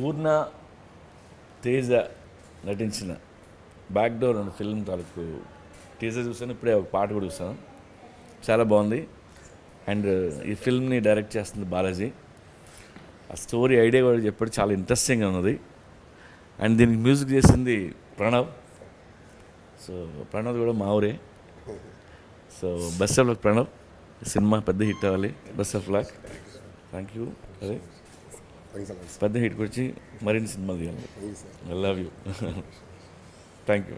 పూర్ణ తేజ నటించిన back door అనే film తాలూకు టీజర్ చూసాను ఇప్పుడే ఒక పాట కూడా చూసాను చాలా బాగుంది. అండ్ ఈ ఫిల్మ్ని డైరెక్ట్ చేస్తుంది బాలాజీ. ఆ స్టోరీ ఐడియా కూడా చెప్పాడు చాలా ఇంట్రెస్టింగ్గా ఉన్నది. అండ్ దీనికి మ్యూజిక్ చేసింది ప్రణవ్. సో ప్రణవ్ కూడా మా ఊరే. So best of luck Pranav. Cinema పెద్ద హిట్ అవ్వాలి. Best of luck. Thank you అదే. పెద్ద హిట్కి వచ్చి మరిన్ని సినిమాలు తీయాలి. I love you thank you